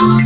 you.